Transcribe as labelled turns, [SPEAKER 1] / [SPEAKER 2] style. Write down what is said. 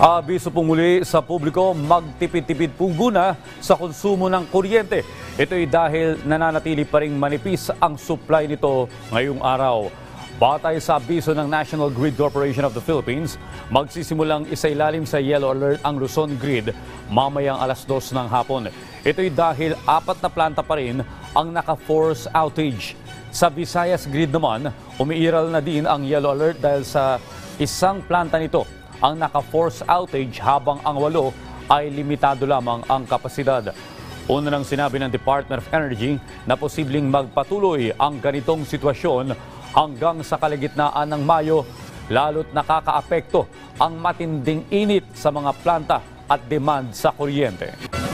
[SPEAKER 1] Abiso po muli sa publiko, magtipid-tipid po muna sa konsumo ng kuryente. Ito'y dahil nananatili pa rin manipis ang supply nito ngayong araw. Batay sa abiso ng National Grid Corporation of the Philippines, magsisimulang isailalim sa yellow alert ang Luzon Grid mamayang alas dos ng hapon. Ito'y dahil apat na planta pa rin ang naka-force outage. Sa Visayas Grid naman, umiiral na din ang yellow alert dahil sa isang planta nito ang naka-force outage habang ang walo ay limitado lamang ang kapasidad. Una nang sinabi ng Department of Energy na posibleng magpatuloy ang ganitong sitwasyon hanggang sa kalagitnaan ng Mayo, lalo't nakakaapekto ang matinding init sa mga planta at demand sa kuryente.